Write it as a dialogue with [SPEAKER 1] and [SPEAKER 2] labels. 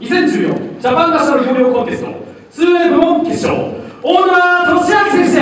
[SPEAKER 1] 2014ジャパンナショナル無料コンテスト。2A 部門決勝。大沼俊明選手